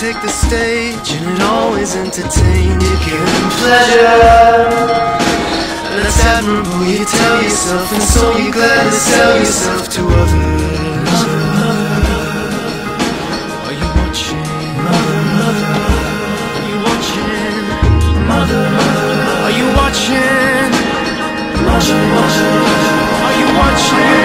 take the stage and it always entertained you giving pleasure. That's admirable you tell yourself and so you're glad to sell yourself to others. Krishna.